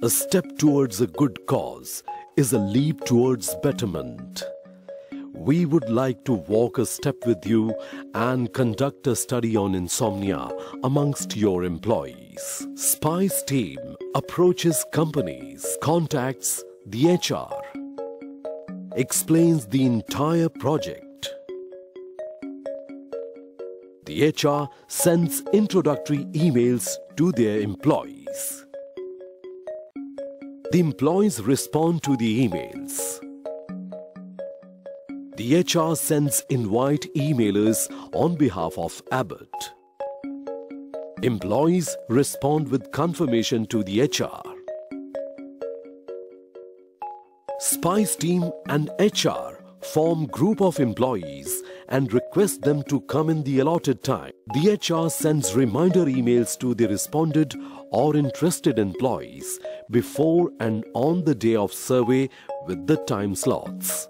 A step towards a good cause is a leap towards betterment. We would like to walk a step with you and conduct a study on insomnia amongst your employees. Spice team approaches companies, contacts the HR, explains the entire project. The HR sends introductory emails to their employees. The employees respond to the emails. The HR sends invite emailers on behalf of Abbott. Employees respond with confirmation to the HR. Spice team and HR form group of employees and request them to come in the allotted time. The HR sends reminder emails to the responded or interested employees before and on the day of survey with the time slots.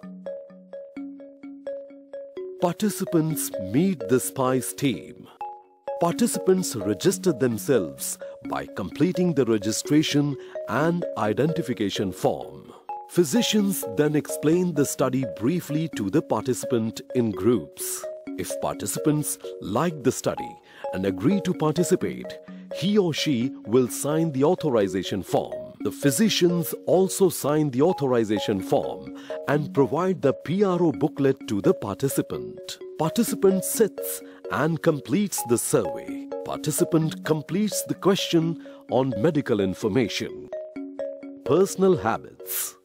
Participants meet the SPICE team. Participants register themselves by completing the registration and identification form. Physicians then explain the study briefly to the participant in groups. If participants like the study and agree to participate, he or she will sign the authorization form. The physicians also sign the authorization form and provide the PRO booklet to the participant. Participant sits and completes the survey. Participant completes the question on medical information. Personal habits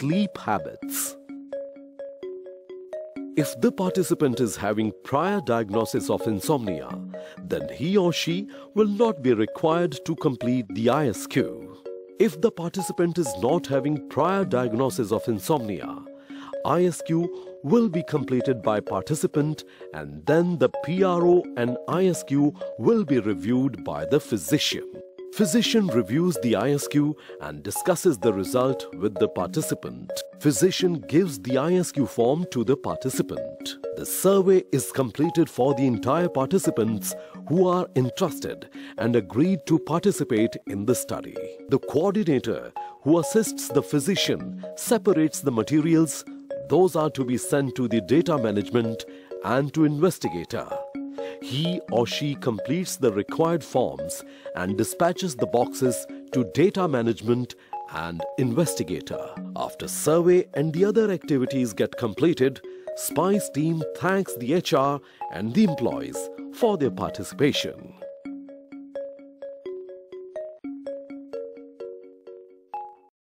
Sleep habits if the participant is having prior diagnosis of insomnia, then he or she will not be required to complete the ISQ. If the participant is not having prior diagnosis of insomnia, ISQ will be completed by participant and then the PRO and ISQ will be reviewed by the physician. Physician reviews the ISQ and discusses the result with the participant. Physician gives the ISQ form to the participant. The survey is completed for the entire participants who are interested and agreed to participate in the study. The coordinator who assists the physician separates the materials. Those are to be sent to the data management and to investigator he or she completes the required forms and dispatches the boxes to data management and investigator. After survey and the other activities get completed, SPICE team thanks the HR and the employees for their participation.